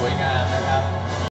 của anh à,